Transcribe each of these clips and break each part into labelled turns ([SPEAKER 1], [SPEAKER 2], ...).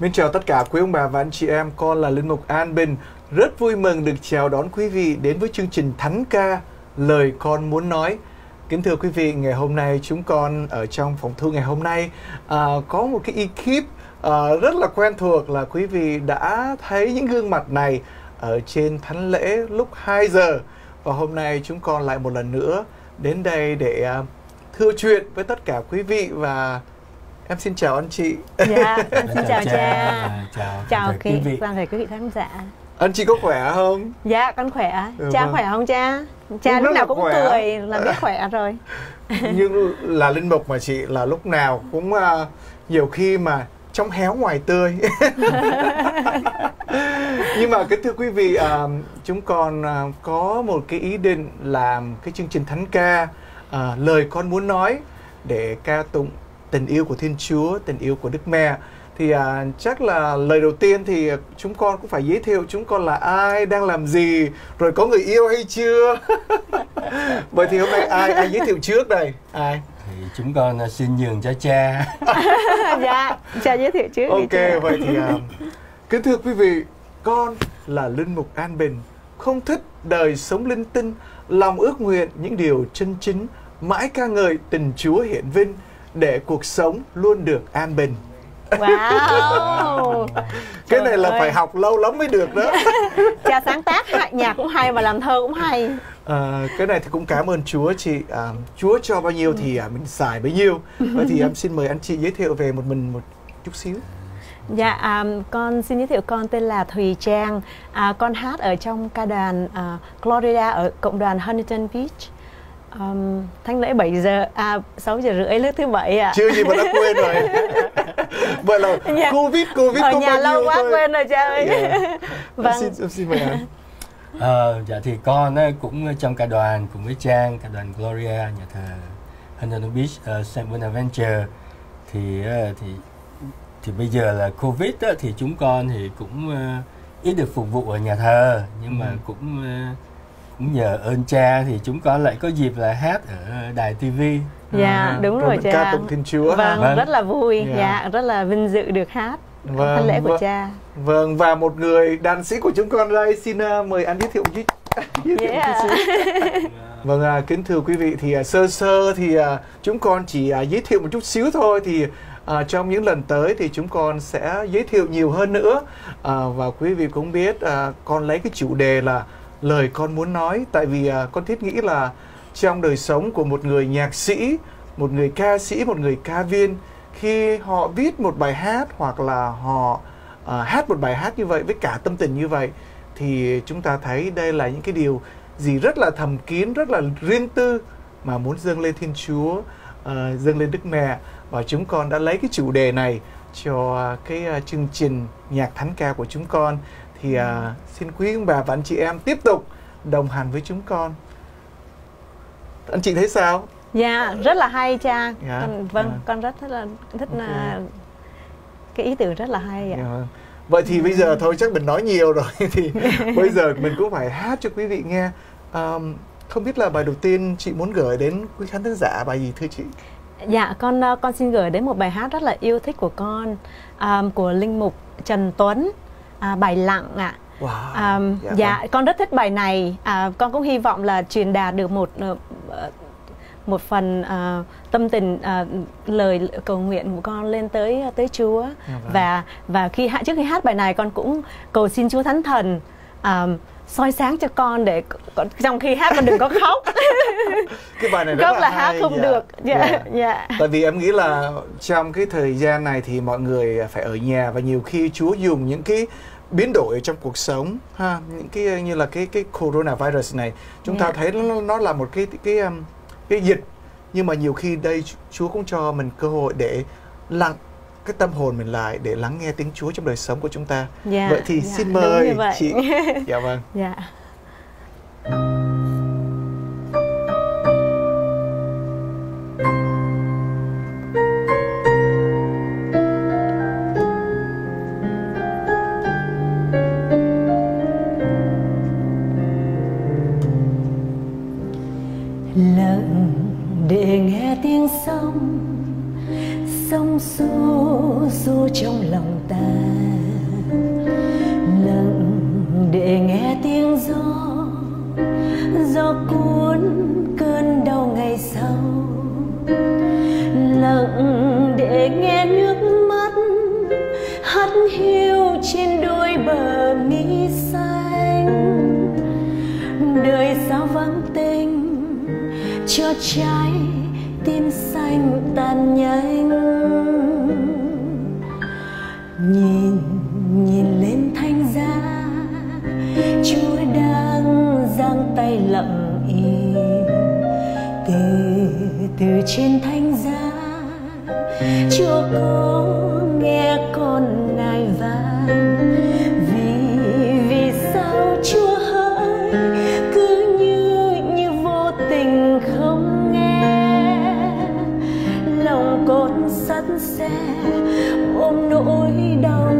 [SPEAKER 1] Mến chào tất cả quý ông bà và anh chị em, con là Linh Mục An Bình. Rất vui mừng được chào đón quý vị đến với chương trình Thánh ca Lời Con Muốn Nói. Kính thưa quý vị, ngày hôm nay chúng con ở trong phòng thu ngày hôm nay à, có một cái ekip à, rất là quen thuộc là quý vị đã thấy những gương mặt này ở trên thánh lễ lúc 2 giờ. Và hôm nay chúng con lại một lần nữa đến đây để à, thưa chuyện với tất cả quý vị và Em xin chào anh chị.
[SPEAKER 2] Dạ, em xin chào cha.
[SPEAKER 3] Chào,
[SPEAKER 2] Chào
[SPEAKER 3] quý
[SPEAKER 2] quý
[SPEAKER 3] vị.
[SPEAKER 2] toàn thể quý vị khán giả.
[SPEAKER 1] Anh chị có khỏe không?
[SPEAKER 2] Dạ, con khỏe.
[SPEAKER 1] Ừ,
[SPEAKER 2] cha
[SPEAKER 1] vâng.
[SPEAKER 2] khỏe không cha? Cha lúc
[SPEAKER 1] là
[SPEAKER 2] nào cũng
[SPEAKER 1] khỏe.
[SPEAKER 2] cười là biết khỏe rồi.
[SPEAKER 1] Nhưng là linh mục mà chị là lúc nào cũng à, nhiều khi mà trong héo ngoài tươi. Nhưng mà kính thưa quý vị, à, chúng con à, có một cái ý định làm cái chương trình thánh ca à, lời con muốn nói để ca tụng tình yêu của Thiên Chúa, tình yêu của Đức Mẹ. Thì à, chắc là lời đầu tiên thì chúng con cũng phải giới thiệu chúng con là ai, đang làm gì, rồi có người yêu hay chưa. Vậy thì hôm nay ai ai giới thiệu trước đây? Ai?
[SPEAKER 3] Thì chúng con à, xin nhường cho cha.
[SPEAKER 2] dạ, cha giới thiệu trước đi
[SPEAKER 1] Ok,
[SPEAKER 2] cha.
[SPEAKER 1] vậy thì à, kính thưa quý vị, con là Linh Mục An Bình, không thích đời sống linh tinh, lòng ước nguyện những điều chân chính, mãi ca ngợi tình Chúa hiển vinh để cuộc sống luôn được an bình.
[SPEAKER 2] Wow.
[SPEAKER 1] Cái
[SPEAKER 2] Trời
[SPEAKER 1] này là
[SPEAKER 2] ơi.
[SPEAKER 1] phải học lâu lắm mới được đó.
[SPEAKER 2] Cha sáng tác nhạc cũng hay mà làm thơ cũng hay.
[SPEAKER 1] À, cái này thì cũng cảm ơn Chúa chị. À, Chúa cho bao nhiêu thì à, mình xài bấy nhiêu. Vậy thì em xin mời anh chị giới thiệu về một mình một chút xíu.
[SPEAKER 2] Dạ, à, con xin giới thiệu con tên là Thùy Trang. À, con hát ở trong ca đoàn à, Gloria ở cộng đoàn Huntington Beach. Um, thánh lễ 7 giờ, à 6 giờ rưỡi lớp thứ bảy ạ.
[SPEAKER 1] Chưa gì mà đã quên rồi. Vậy là
[SPEAKER 2] Dạ.
[SPEAKER 1] Covid Covid
[SPEAKER 2] ở
[SPEAKER 1] có
[SPEAKER 2] nhà
[SPEAKER 1] bao
[SPEAKER 2] lâu quá
[SPEAKER 1] thôi.
[SPEAKER 2] quên rồi cha ơi.
[SPEAKER 1] Dạ. Em
[SPEAKER 2] vâng.
[SPEAKER 1] xin em xin mời anh.
[SPEAKER 3] Ờ, dạ thì con á, cũng trong cả đoàn cùng với Trang, cả đoàn Gloria, nhà thờ Huntington Beach, uh, St. Bonaventure. Thì ờ, thì thì bây giờ là Covid á, thì chúng con thì cũng ờ, ít được phục vụ ở nhà thờ nhưng mà
[SPEAKER 1] Ừ.
[SPEAKER 3] cũng cũng nhờ ơn cha thì chúng con lại có dịp là hát ở đài TV.
[SPEAKER 2] Dạ,
[SPEAKER 1] À,
[SPEAKER 2] đúng rồi cha.
[SPEAKER 1] Ca tụng Thiên Chúa.
[SPEAKER 2] Vâng,
[SPEAKER 3] Vâng.
[SPEAKER 2] rất là vui.
[SPEAKER 1] Dạ.
[SPEAKER 2] Dạ, rất là vinh dự được hát
[SPEAKER 1] Vâng,
[SPEAKER 2] thánh lễ của
[SPEAKER 1] vâng.
[SPEAKER 2] cha.
[SPEAKER 1] Vâng và một người đàn sĩ của chúng con đây xin à, mời anh giới thiệu một chút. giới thiệu
[SPEAKER 2] Yeah.
[SPEAKER 1] xíu. Vâng à, kính thưa quý vị thì à, sơ sơ thì à, chúng con chỉ à, giới thiệu một chút xíu thôi thì à, trong những lần tới thì chúng con sẽ giới thiệu nhiều hơn nữa à, và quý vị cũng biết à, con lấy cái chủ đề là lời con muốn nói. Tại vì à, con thiết nghĩ là trong đời sống của một người nhạc sĩ, một người ca sĩ, một người ca viên khi họ viết một bài hát hoặc là họ à, hát một bài hát như vậy với cả tâm tình như vậy thì chúng ta thấy đây là những cái điều gì rất là thầm kín, rất là riêng tư mà muốn dâng lên Thiên Chúa, ờ, dâng lên Đức Mẹ. Và chúng con đã lấy cái chủ đề này cho à, cái à, chương trình nhạc thánh ca của chúng con thì ờ, xin quý ông bà và anh chị em tiếp tục đồng hành với chúng con. Anh chị thấy sao?
[SPEAKER 2] Dạ, rất là hay cha.
[SPEAKER 1] Dạ,
[SPEAKER 2] Con, vâng,
[SPEAKER 1] dạ.
[SPEAKER 2] con rất thích là thích
[SPEAKER 1] Ok.
[SPEAKER 2] là cái ý tưởng rất là hay ạ.
[SPEAKER 1] Dạ vâng. Vậy thì bây giờ thôi chắc mình nói nhiều rồi thì bây giờ mình cũng phải hát cho quý vị nghe. Ờm, không biết là bài đầu tiên chị muốn gửi đến quý khán thính giả bài gì thưa chị?
[SPEAKER 2] Dạ, con ờ, con xin gửi đến một bài hát rất là yêu thích của con à, của linh mục Trần Tuấn, à, bài lặng ạ.
[SPEAKER 1] Wow.
[SPEAKER 2] À, dạ, con rất thích bài này. À, con cũng hy vọng là truyền đạt được một ờ, ờ, một phần ờ, tâm tình ờ, lời cầu nguyện của con lên tới tới Chúa
[SPEAKER 1] Dạ vâng.
[SPEAKER 2] và và khi hát trước khi hát bài này con cũng cầu xin Chúa Thánh Thần à, soi sáng cho con để con, trong khi hát con đừng có khóc
[SPEAKER 1] cái bài này rất
[SPEAKER 2] khóc
[SPEAKER 1] là,
[SPEAKER 2] là hát
[SPEAKER 1] hay,
[SPEAKER 2] không
[SPEAKER 1] dạ.
[SPEAKER 2] được dạ
[SPEAKER 1] Dạ.
[SPEAKER 2] dạ
[SPEAKER 1] Tại vì em nghĩ là trong cái thời gian này thì mọi người phải ở nhà và nhiều khi Chúa dùng những cái biến đổi trong cuộc sống ha những cái như là cái cái coronavirus này chúng ta
[SPEAKER 2] Dạ.
[SPEAKER 1] thấy nó, nó là một cái cái um, cái dịch nhưng mà nhiều khi đây Chúa cũng cho mình cơ hội để lặng cái tâm hồn mình lại để lắng nghe tiếng Chúa trong đời sống của chúng ta.
[SPEAKER 2] dạ
[SPEAKER 1] Vậy thì
[SPEAKER 2] dạ,
[SPEAKER 1] xin mời chị. Dạ vâng.
[SPEAKER 2] dạ
[SPEAKER 4] lặng để xô
[SPEAKER 2] trong lòng ta. Lặng để nghe tiếng gió gió cuốn cơn đau ngày sau. Lặng để nghe nước mắt hắt hiu trên đôi bờ mi xanh. Đời sao vắng tênh, cho trái tim xanh tan nhanh. Từ trên thanh giá. Chúa có nghe con nài van vì vì sao chúa hỡi? Cứ như như vô tình không nghe. Lòng con sắt xe ôm nỗi đau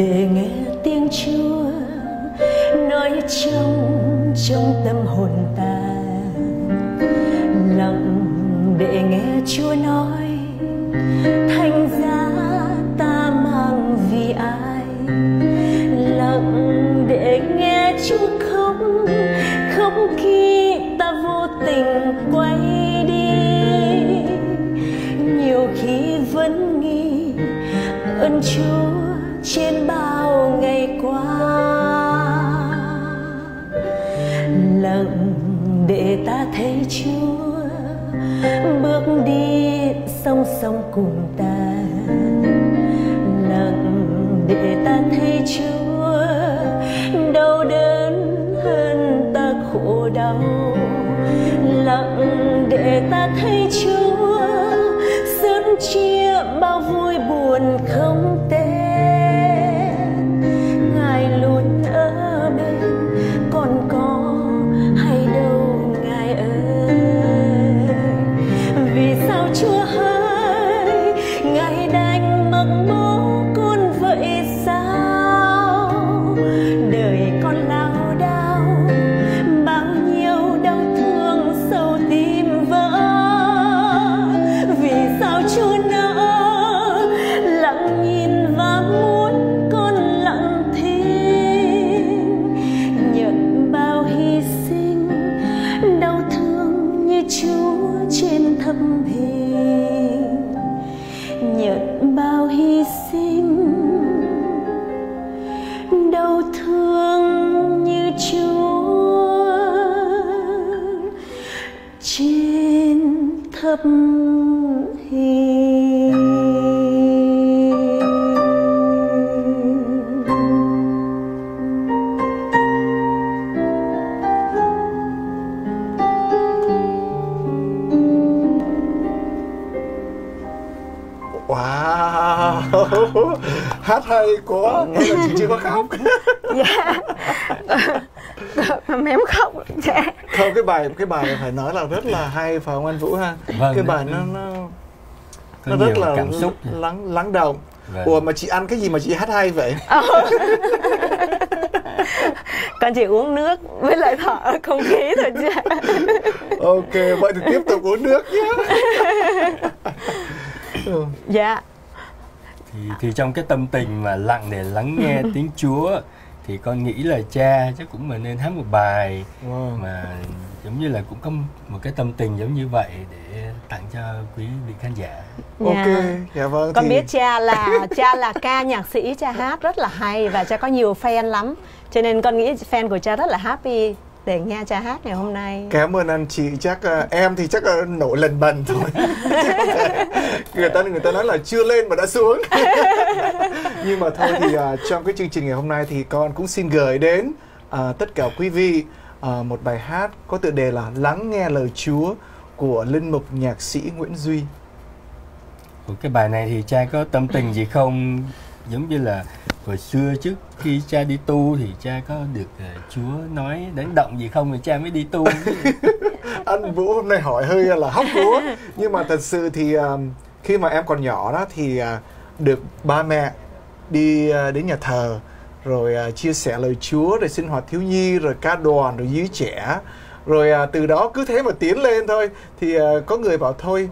[SPEAKER 2] để nghe tiếng chúa nói trong trong tâm hồn khổ đau. Lặng để ta thấy chúa sớm chia bao vui buồn không
[SPEAKER 1] Hát hay quá Hay là chị chưa có khóc?
[SPEAKER 2] Dạ mà em khóc. Dạ
[SPEAKER 1] Không cái bài cái bài phải nói là rất là hay phải không anh Vũ ha.
[SPEAKER 3] Vâng,
[SPEAKER 1] Cái bài nó nó
[SPEAKER 3] có
[SPEAKER 1] nó rất là
[SPEAKER 3] cảm xúc
[SPEAKER 1] lắng lắng động
[SPEAKER 3] Vâng.
[SPEAKER 1] Ủa mà chị ăn cái gì mà chị hát hay vậy?
[SPEAKER 2] Con chỉ uống nước với lại thở không khí thôi chứ.
[SPEAKER 1] Ok vậy thì tiếp tục uống nước nhé. Ừ.
[SPEAKER 2] dạ
[SPEAKER 3] thì thì trong cái tâm tình mà lặng để lắng nghe tiếng Chúa thì con nghĩ là cha chắc cũng mà nên hát một bài
[SPEAKER 1] wow.
[SPEAKER 3] mà giống như là cũng có một cái tâm tình giống như vậy để tặng cho quý vị khán giả.
[SPEAKER 1] Ok, dạ vâng.
[SPEAKER 2] Con thì... biết cha là cha là ca nhạc sĩ, cha hát rất là hay và cha có nhiều fan lắm. Cho nên con nghĩ fan của cha rất là happy để nghe cha hát ngày hôm nay.
[SPEAKER 1] Cảm ơn anh. Chị chắc uh, em thì chắc là nổi lần bần thôi. Người ta người ta nói là chưa lên mà đã xuống. Nhưng mà thôi thì uh, trong cái chương trình ngày hôm nay thì con cũng xin gửi đến uh, tất cả quý vị uh, một bài hát có tựa đề là lắng nghe lời Chúa của linh mục nhạc sĩ Nguyễn Duy.
[SPEAKER 3] cái bài này thì cha có tâm tình gì không? Giống như là hồi xưa trước khi cha đi tu thì cha có được uh, Chúa nói đánh động gì không thì cha mới đi tu.
[SPEAKER 1] Anh Vũ hôm nay hỏi hơi là hóc búa nhưng mà thật sự thì um, khi mà em còn nhỏ đó thì uh, được ba mẹ đi uh, đến nhà thờ rồi uh, chia sẻ lời Chúa rồi sinh hoạt thiếu nhi rồi ca đoàn rồi dưới trẻ. Rồi uh, từ đó cứ thế mà tiến lên thôi. Thì uh, có người bảo thôi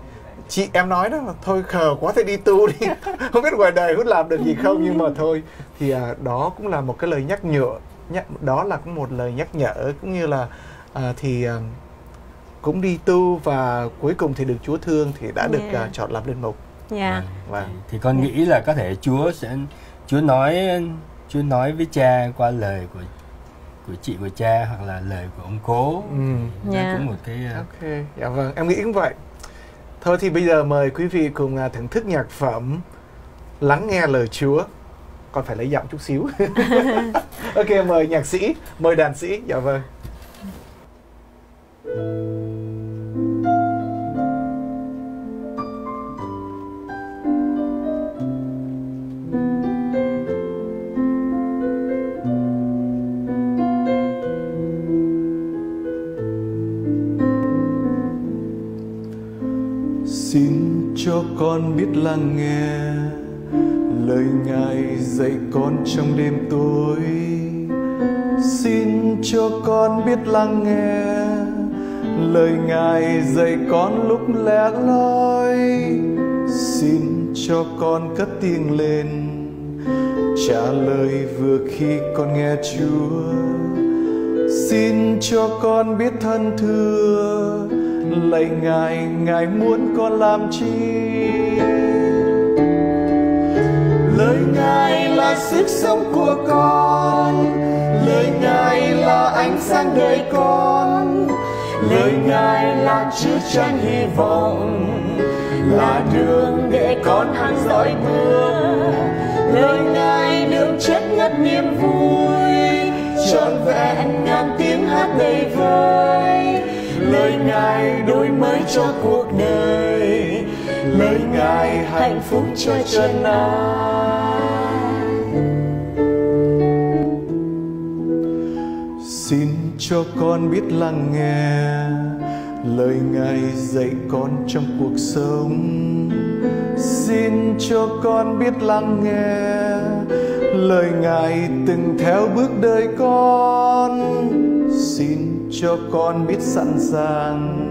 [SPEAKER 1] chị em nói đó thôi khờ quá thì đi tu đi không biết ngoài đời có làm được gì không nhưng mà thôi thì à, đó cũng là một cái lời nhắc nhở nhắc đó là cũng một lời nhắc nhở cũng như là à, thì à, cũng đi tu và cuối cùng thì được Chúa thương thì đã được yeah. uh, chọn làm linh mục.
[SPEAKER 2] Yeah.
[SPEAKER 3] À, và thì, thì con nghĩ là có thể Chúa sẽ Chúa nói Chúa nói với cha qua lời của của chị của cha hoặc là lời của ông cố. Ừ. Yeah. cũng một cái
[SPEAKER 1] uh... Ok, dạ vâng, em nghĩ cũng vậy. Thôi thì bây giờ mời quý vị cùng à, thưởng thức nhạc phẩm Lắng nghe lời Chúa. Còn phải lấy giọng chút xíu. ok, mời nhạc sĩ, mời đàn sĩ. Dạ vâng. Cho con biết lắng nghe lời ngài dạy con trong đêm tối. Xin cho con biết lắng nghe lời ngài dạy con lúc lẻ loi xin cho con cất tiếng lên, trả lời vừa khi con nghe chúa. Xin cho con biết thân thương lạy ngài ngài muốn con làm chi? Lời ngài là sức sống của con. Lời ngài là ánh sáng đời con. Lời ngài là chứa chan hy vọng. Là đường để con hàng dõi bước lời ngài đường chết ngất niềm vui. Trọn vẹn ngàn tiếng hát đầy vơi lời ngài đổi mới cho cuộc đời. Lời ngài hạnh phúc cho chân ai xin cho con biết lắng nghe lời ngài dạy con trong cuộc sống. Xin cho con biết lắng nghe lời ngài từng theo bước đời con. Xin cho con biết sẵn sàng,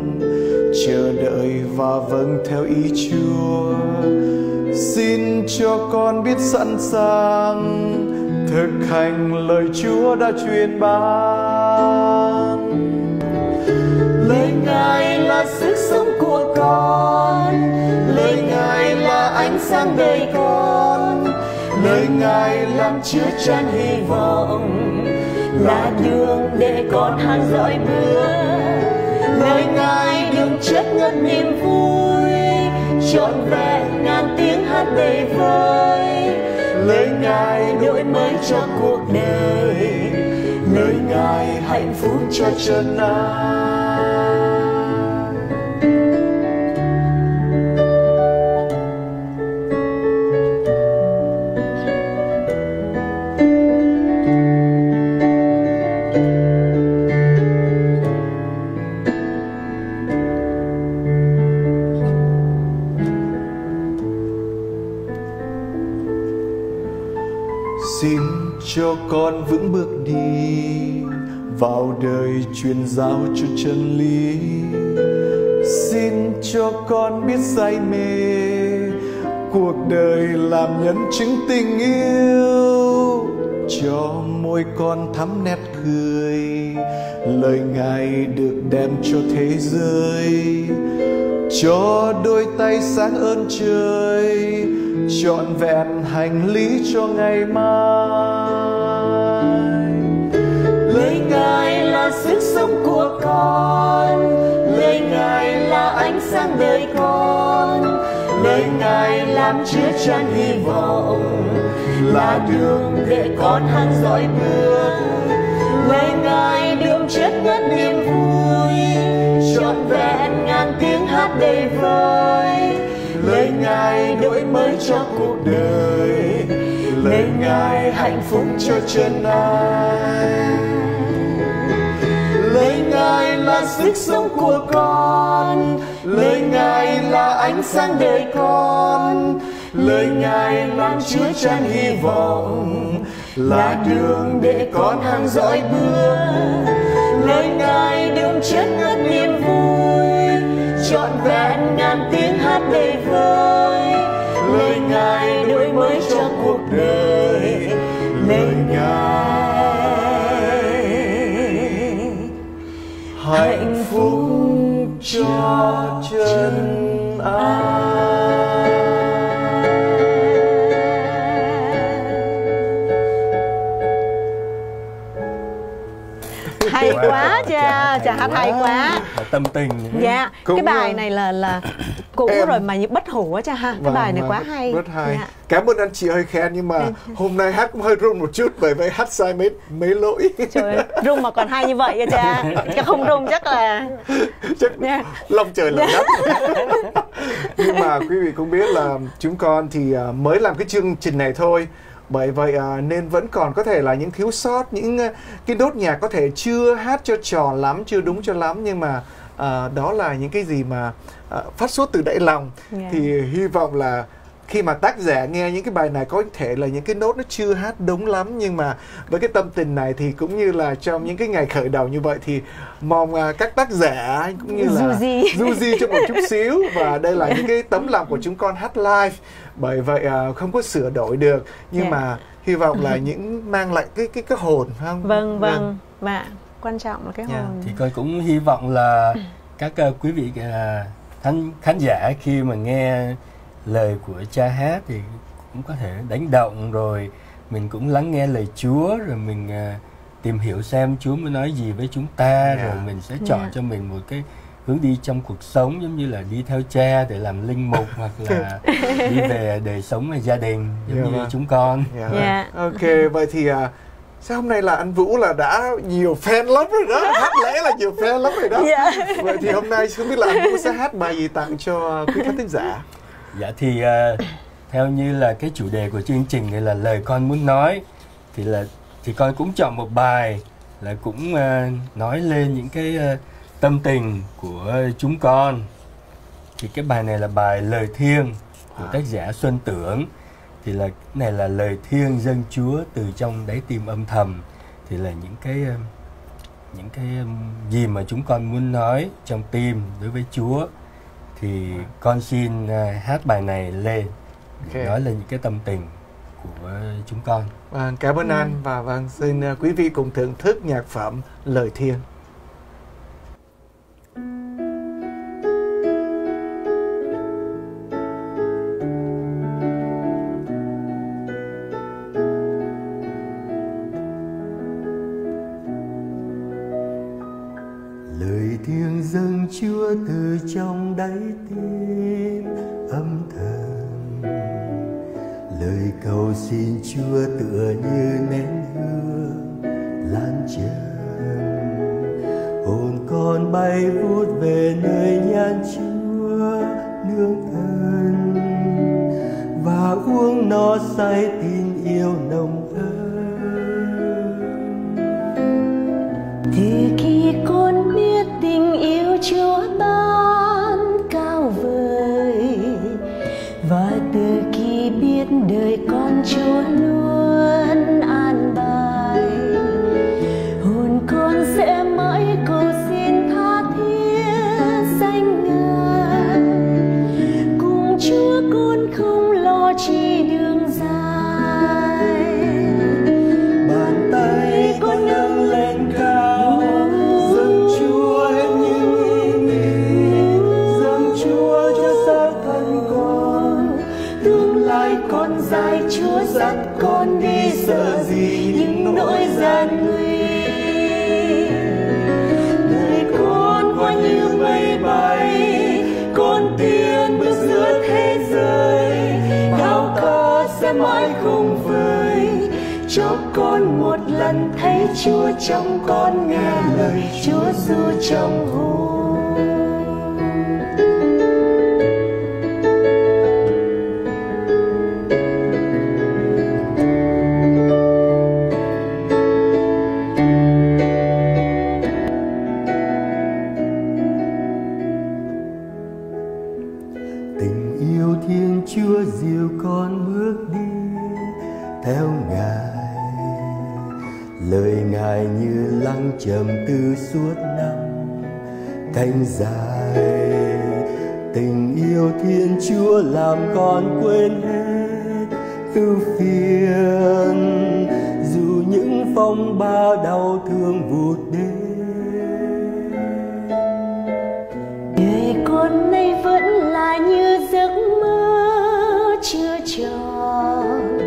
[SPEAKER 1] chờ đợi và vâng theo ý Chúa. Xin cho con biết sẵn sàng thực hành lời Chúa đã truyền ban. Lời Ngài là sức sống của con, lời Ngài là ánh sáng đời con, lời Ngài làm chứa chan hy vọng là đường để con hàng dõi bước. Lời ngài đường chất ngất niềm vui, trọn vẹn ngàn tiếng hát đầy vơi. Lời ngài đổi mới cho cuộc đời lời ngài hạnh phúc cho chân ai người truyền giáo cho chân lý. Xin cho con biết say mê cuộc đời làm nhân chứng tình yêu. Cho môi con thắm nét cười, lời ngài được đem cho thế giới. Cho đôi tay sáng ơn trời, trọn vẹn hành lý cho ngày mai
[SPEAKER 2] ngài là sức sống của con. Lời ngài là ánh sáng đời con. Lời ngài làm chứa chan hy vọng. Là đường để con hăng dõi bước. Lời ngài đường chất ngất niềm vui. Trọn vẹn ngàn tiếng hát đầy vơi. Lời ngài đổi mới cho cuộc đời. Lời ngài hạnh phúc cho chân ai ngài là sức sống của con. Lời ngài là ánh sáng đời con. Lời ngài làm chứa chan hy vọng. Là đường để con hàng dõi bước. Lời ngài đường chất ngất niềm vui. Trọn vẹn ngàn tiếng hát đầy vơi. Lời ngài đổi mới cho cuộc đời.
[SPEAKER 1] Hạnh phúc cho chân
[SPEAKER 5] hay quá cha cha hát hay quá.
[SPEAKER 3] Tâm tình.
[SPEAKER 5] Dạ cái bài
[SPEAKER 1] ờ,
[SPEAKER 5] này là là cũ
[SPEAKER 1] em-
[SPEAKER 5] rồi mà như bất hủ quá cha ha. Cái
[SPEAKER 1] Vâng,
[SPEAKER 5] bài này
[SPEAKER 1] vâng,
[SPEAKER 5] quá hay.
[SPEAKER 1] Rất hay.
[SPEAKER 5] Dạ.
[SPEAKER 1] cảm ơn anh chị hơi khen nhưng mà hôm nay hát cũng hơi run một chút bởi vậy hát sai mấy mấy lỗi.
[SPEAKER 5] Trời rung mà còn hay như vậy cha chắc không rung chắc là
[SPEAKER 1] chắc
[SPEAKER 5] Dạ.
[SPEAKER 1] lòng trời lở đất. Nhưng mà quý vị cũng biết là chúng con thì à, mới làm cái chương trình này thôi bởi vậy à, nên vẫn còn có thể là những thiếu sót những à, cái đốt nhạc có thể chưa hát cho tròn lắm chưa đúng cho lắm nhưng mà à, đó là những cái gì mà à, phát xuất từ đáy lòng
[SPEAKER 5] Dạ.
[SPEAKER 1] thì hy vọng là khi mà tác giả nghe những cái bài này có thể là những cái nốt nó chưa hát đúng lắm nhưng mà với cái tâm tình này thì cũng như là trong những cái ngày khởi đầu như vậy thì mong à, các tác giả cũng như là
[SPEAKER 5] Du di.
[SPEAKER 1] du di cho một chút xíu. Và đây là những cái tấm lòng của chúng con hát live. Bởi vậy à, không có sửa đổi được. Nhưng
[SPEAKER 5] Dạ.
[SPEAKER 1] mà hy vọng là những mang lại cái cái cái hồn phải không?
[SPEAKER 5] Vâng vâng. mà quan trọng là cái
[SPEAKER 1] Dạ,
[SPEAKER 5] hồn.
[SPEAKER 3] thì con cũng hy vọng là các ờ, quý vị khán khán giả khi mà nghe lời của cha hát thì cũng có thể đánh động rồi mình cũng lắng nghe lời Chúa rồi mình ờ, tìm hiểu xem Chúa mới nói gì với chúng ta
[SPEAKER 1] Dạ.
[SPEAKER 3] rồi mình sẽ chọn
[SPEAKER 5] Dạ.
[SPEAKER 3] cho mình một cái hướng đi trong cuộc sống giống như là đi theo cha để làm linh mục hoặc là đi về đời sống và gia đình giống
[SPEAKER 1] Dạ
[SPEAKER 3] như chúng con
[SPEAKER 1] Dạ.
[SPEAKER 5] Dạ.
[SPEAKER 1] Ok, vậy thì à, sao hôm nay là anh Vũ là đã nhiều fan lắm rồi đó, hát lẽ là nhiều fan lắm rồi đó.
[SPEAKER 5] Dạ.
[SPEAKER 1] Vậy thì hôm nay không biết là anh Vũ sẽ hát bài gì tặng cho quý khán thính giả?
[SPEAKER 3] Dạ thì ờ, theo như là cái chủ đề của chương trình này là lời con muốn nói thì là thì con cũng chọn một bài là cũng ờ, nói lên những cái ờ, tâm tình của chúng con. Thì cái bài này là bài lời thiêng của
[SPEAKER 1] À.
[SPEAKER 3] tác giả Xuân Tưởng. Thì là này là lời thiêng dâng Chúa từ trong đáy tim âm thầm. Thì là những cái những cái gì mà chúng con muốn nói trong tim đối với Chúa thì con xin à, hát bài này lên để
[SPEAKER 1] Ok.
[SPEAKER 3] nói lên những cái tâm tình của chúng con
[SPEAKER 1] Vâng, cảm ơn anh và vâng xin à, quý vị cùng thưởng thức nhạc phẩm Lời Thiên.
[SPEAKER 2] Từ
[SPEAKER 4] cho con một lần thấy Chúa trong con nghe lời Chúa ru trong hồn.
[SPEAKER 6] Dài. Tình yêu thiên chúa làm con quên hết ưu phiền. Dù những phong ba đau thương vụt đến.
[SPEAKER 7] Đời con nay vẫn là như giấc mơ chưa tròn.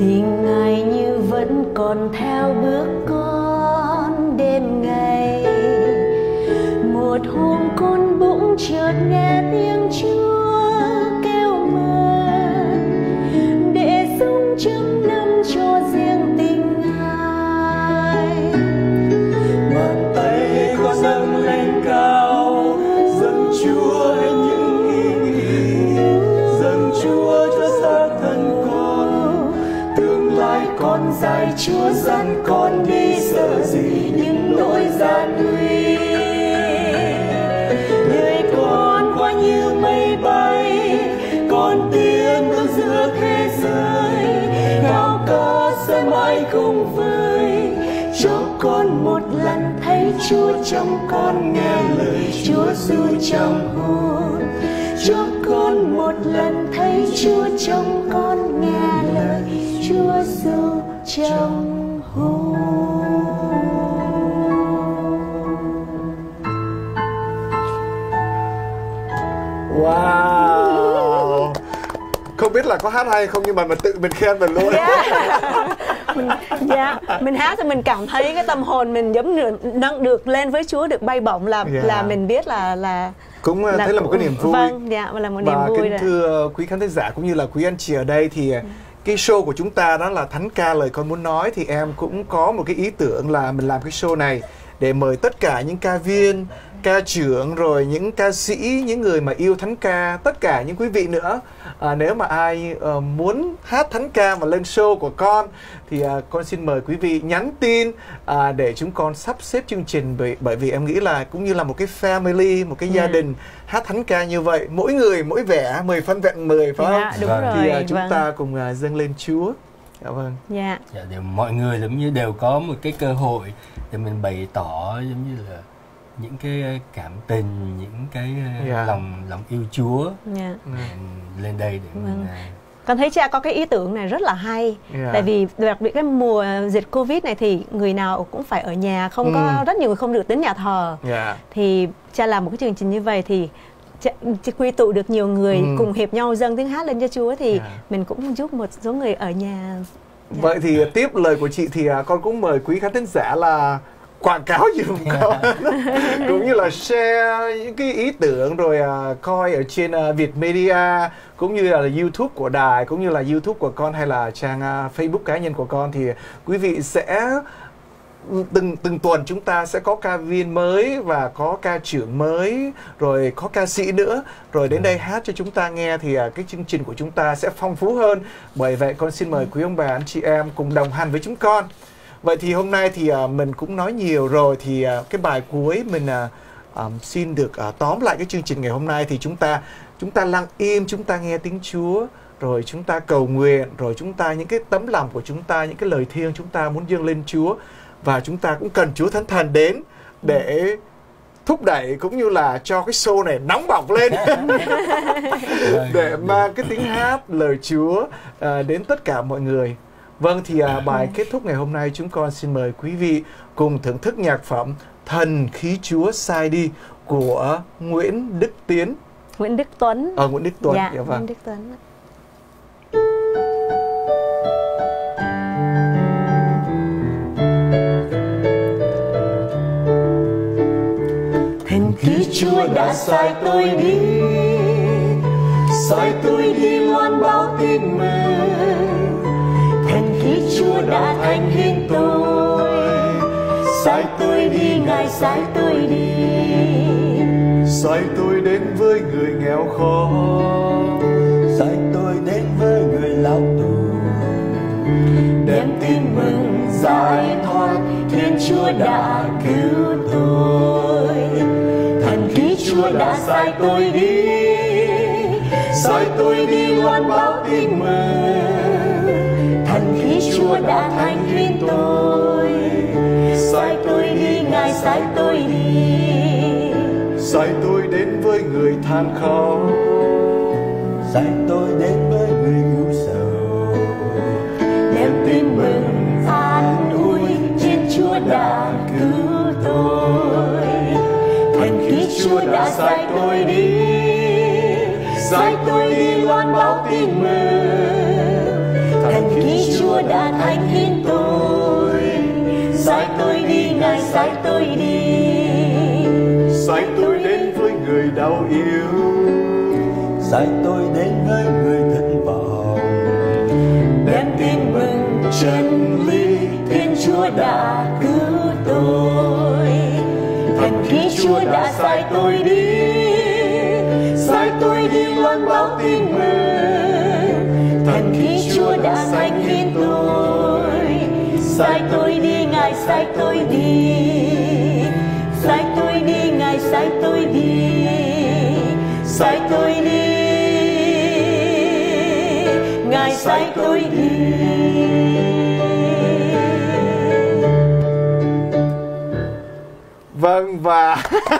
[SPEAKER 7] Tình ngài như vẫn còn theo bước con đêm ngày một hôm con bỗng chợt nghe tiếng chúa kêu mời để sống trăm năm cho riêng tình ngài.
[SPEAKER 6] Bàn tay con dâng lên cao, dâng chúa hết những ý nghĩ. Dâng chúa cho xác thân con, tương lai con dài, chúa dẫn con đi sợ gì những nỗi gian nguy. Con tiến bước giữa thế giới cao ca sẽ mãi không vơi cho con một lần thấy Chúa trong con nghe lời Chúa ru trong hồn cho con một lần thấy Chúa trong con nghe lời Chúa ru trong
[SPEAKER 1] biết là có hát hay không nhưng mà mình tự mình khen mình luôn.
[SPEAKER 2] Mình dạ mình hát thì mình cảm thấy cái tâm hồn mình giống như nâng được lên với Chúa được bay bổng là
[SPEAKER 1] Dạ.
[SPEAKER 2] là mình biết là là
[SPEAKER 1] Cũng uh, thấy là một cái niềm vui.
[SPEAKER 2] vâng dạ là một niềm
[SPEAKER 1] Và
[SPEAKER 2] vui
[SPEAKER 1] kính
[SPEAKER 2] rồi.
[SPEAKER 1] thưa quý khán thính giả cũng như là quý anh chị ở đây thì uh, cái show của chúng ta đó là Thánh ca lời con muốn nói thì em cũng có một cái ý tưởng là mình làm cái show này để mời tất cả những ca viên, ca trưởng rồi những ca sĩ, những người mà yêu thánh ca, tất cả những quý vị nữa. À, nếu mà ai ờ, muốn hát thánh ca mà lên show của con thì à, con xin mời quý vị nhắn tin à, để chúng con sắp xếp chương trình bởi bởi vì em nghĩ là cũng như là một cái family, một cái gia
[SPEAKER 2] Dạ.
[SPEAKER 1] đình hát thánh ca như vậy, mỗi người mỗi vẻ, 10 phân vẹn 10 phải không?
[SPEAKER 2] dạ đúng
[SPEAKER 3] Vâng.
[SPEAKER 2] rồi
[SPEAKER 1] thì à, chúng
[SPEAKER 2] vâng.
[SPEAKER 1] ta cùng à, dâng lên Chúa. Dạ vâng.
[SPEAKER 2] dạ
[SPEAKER 3] dạ, đều mọi người giống như đều có một cái cơ hội để mình bày tỏ giống như là những cái ờ, cảm tình những cái ờ,
[SPEAKER 1] Dạ.
[SPEAKER 3] lòng lòng yêu Chúa
[SPEAKER 2] dạ
[SPEAKER 1] Ừ.
[SPEAKER 3] mình lên đây để mình
[SPEAKER 2] Vâng.
[SPEAKER 3] ờ,
[SPEAKER 2] con thấy cha có cái ý tưởng này rất là hay
[SPEAKER 1] Dạ.
[SPEAKER 2] tại vì đặc biệt cái mùa dịch covid này thì người nào cũng phải ở nhà không
[SPEAKER 1] Ừ.
[SPEAKER 2] có rất nhiều người không được đến nhà thờ
[SPEAKER 1] Dạ.
[SPEAKER 2] thì cha làm một cái chương trình như vậy thì cha, cha quy tụ được nhiều người
[SPEAKER 1] Ừ.
[SPEAKER 2] cùng hiệp nhau dâng tiếng hát lên cho Chúa thì
[SPEAKER 1] Dạ.
[SPEAKER 2] mình cũng giúp một số người ở nhà Dạ.
[SPEAKER 1] Vậy thì tiếp lời của chị thì à, con cũng mời quý khán thính giả là quảng cáo giùm con? Cũng như là share những cái ý tưởng rồi à, coi ở trên à, Việt Media cũng như là YouTube của đài cũng như là YouTube của con hay là trang à, Facebook cá nhân của con thì quý vị sẽ từng từng tuần chúng ta sẽ có ca viên mới và có ca trưởng mới rồi có ca sĩ nữa. Rồi đến đây hát cho chúng ta nghe thì cái chương trình của chúng ta sẽ phong phú hơn. Bởi vậy con xin mời quý ông bà anh chị em cùng đồng hành với chúng con vậy thì hôm nay thì à, mình cũng nói nhiều rồi thì à, cái bài cuối mình à, à, xin được à, tóm lại cái chương trình ngày hôm nay thì chúng ta chúng ta lặng im chúng ta nghe tiếng Chúa rồi chúng ta cầu nguyện rồi chúng ta những cái tấm lòng của chúng ta những cái lời thiêng chúng ta muốn dâng lên Chúa và chúng ta cũng cần Chúa Thánh Thần đến để thúc đẩy cũng như là cho cái show này nóng bỏng lên để mang cái tiếng hát lời Chúa à, đến tất cả mọi người. Vâng thì à, bài kết thúc ngày hôm nay chúng con xin mời quý vị cùng thưởng thức nhạc phẩm Thần khí Chúa sai đi của Nguyễn Đức Tiến.
[SPEAKER 2] Nguyễn Đức Tuấn
[SPEAKER 1] Ờ Nguyễn Đức Tuấn.
[SPEAKER 2] dạ
[SPEAKER 1] dạ vâng.
[SPEAKER 2] Nguyễn Đức Tuấn
[SPEAKER 4] Thần khí Chúa đã sai tôi đi Sai tôi đi loan báo tin mừng Chúa
[SPEAKER 2] đã thánh hiến tôi. Sai tôi đi, ngài, sai tôi đi.
[SPEAKER 1] Sai tôi đến với người nghèo khó.
[SPEAKER 2] Sai tôi đến với người lao tù. Đem tin mừng, giải thoát, thiên chúa đã cứu tôi. Thần khí chúa đã sai tôi đi. Sai tôi đi loan báo tin mừng chúa đã thánh hiến tôi. Sai tôi đi ngài sai tôi đi.
[SPEAKER 1] Sai tôi đến với người than khóc.
[SPEAKER 2] Sai tôi đến với người ưu sầu. Đem tin mừng an ủi trên chúa đã cứu tôi. Thần khí chúa đã sai tôi đi
[SPEAKER 1] người đau yếu
[SPEAKER 2] sai tôi đến với người thất vọng. Đem tin mừng chân lý thiên chúa đã cứu tôi. Thần khí chúa đã sai tôi đi.
[SPEAKER 1] Vâng và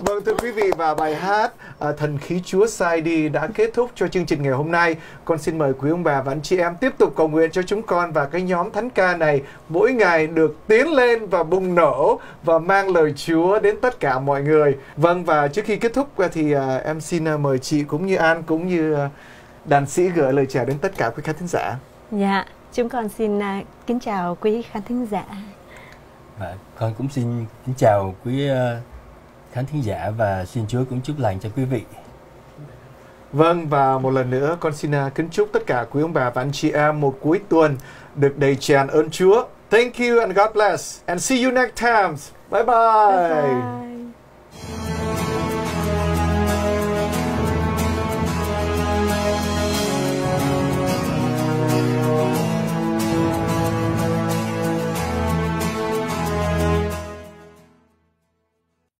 [SPEAKER 1] Vâng thưa quý vị và bài hát à, Thần khí Chúa sai đi đã kết thúc cho chương trình ngày hôm nay. Con xin mời quý ông bà và anh chị em tiếp tục cầu nguyện cho chúng con và cái nhóm thánh ca này mỗi ngày được tiến lên và bùng nổ và mang lời Chúa đến tất cả mọi người. Vâng và trước khi kết thúc à, thì à, em xin à, mời chị cũng như An cũng như à, đàn sĩ gửi lời chào đến tất cả quý khán thính giả.
[SPEAKER 8] Dạ, chúng con xin uh, kính chào quý khán thính giả.
[SPEAKER 3] Và con cũng xin kính chào quý ờ, khán thính giả và xin Chúa cũng chúc lành cho quý vị.
[SPEAKER 1] Vâng và một lần nữa con xin à, kính chúc tất cả quý ông bà và anh chị em một cuối tuần được đầy tràn ơn Chúa. Thank you and God bless and see you next time. Bye bye.
[SPEAKER 8] Bye bye.